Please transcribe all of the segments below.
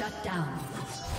Shut down.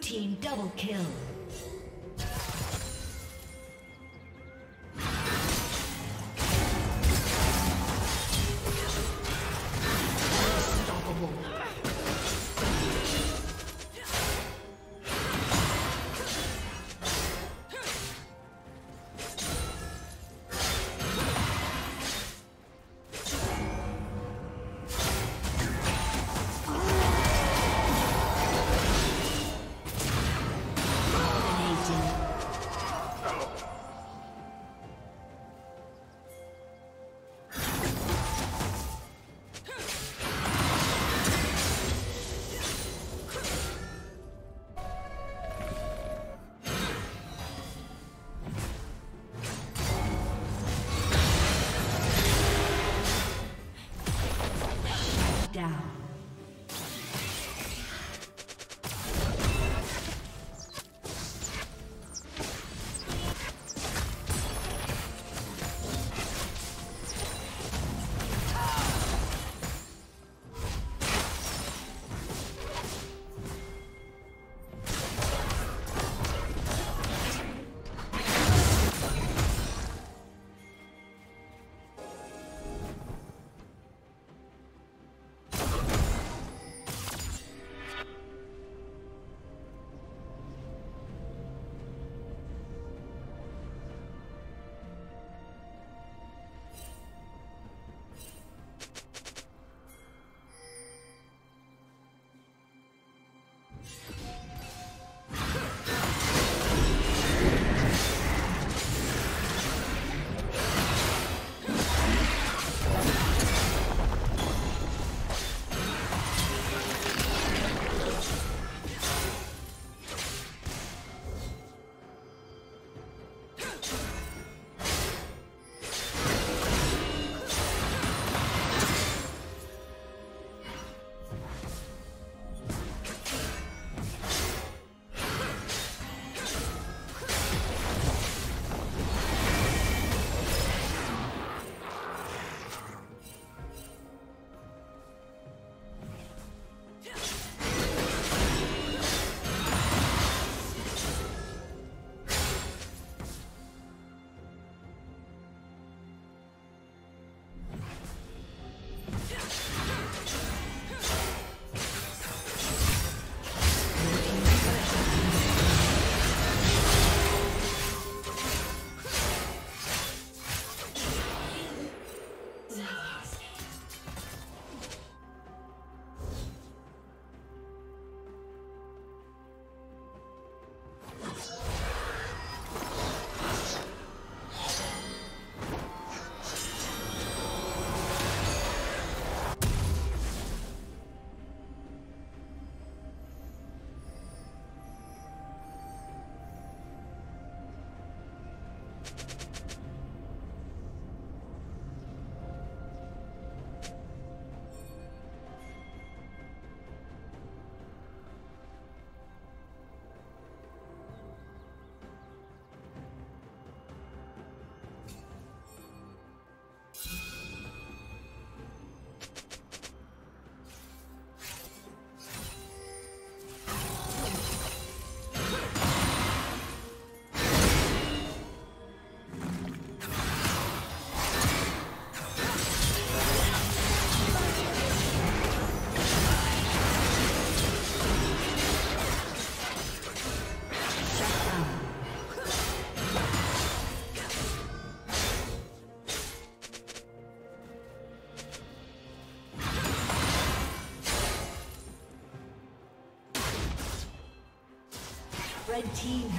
Team double kill.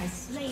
Has slain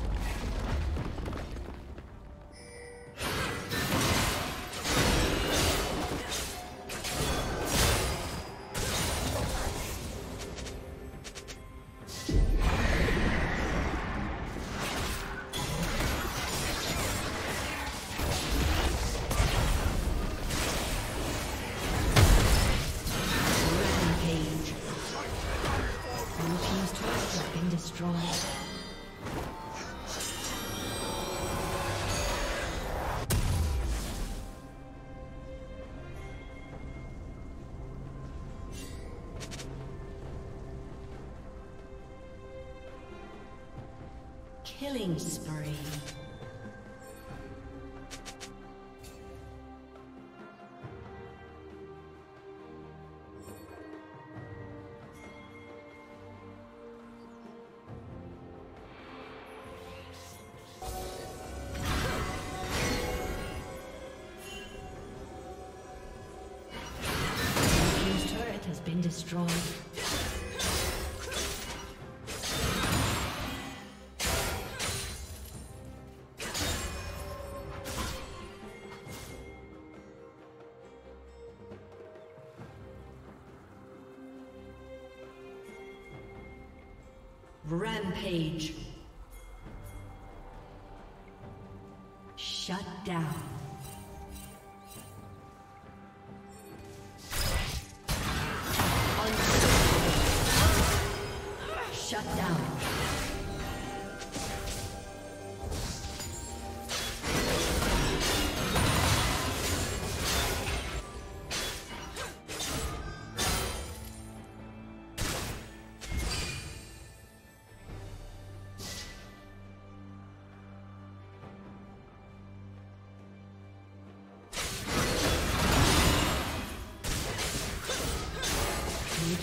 Killing spree. Rampage. Shut down.